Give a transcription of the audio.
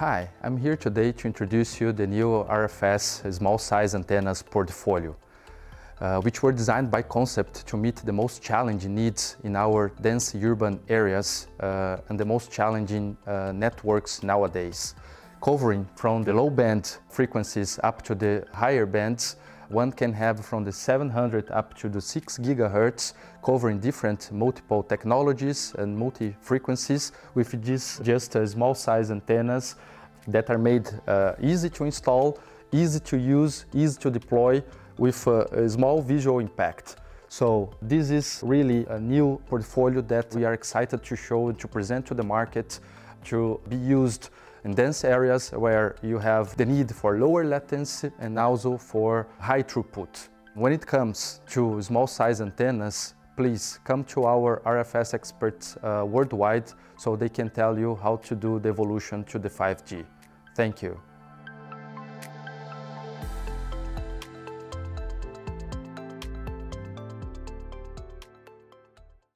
Hi, I'm here today to introduce you the new RFS small size antennas portfolio, uh, which were designed by Concept to meet the most challenging needs in our dense urban areas uh, and the most challenging uh, networks nowadays. Covering from the low band frequencies up to the higher bands one can have from the 700 up to the 6 gigahertz, covering different multiple technologies and multi-frequencies with these just uh, small size antennas that are made uh, easy to install, easy to use, easy to deploy with uh, a small visual impact. So this is really a new portfolio that we are excited to show and to present to the market to be used in dense areas where you have the need for lower latency and also for high throughput. When it comes to small size antennas, please come to our RFS experts uh, worldwide so they can tell you how to do the evolution to the 5G. Thank you.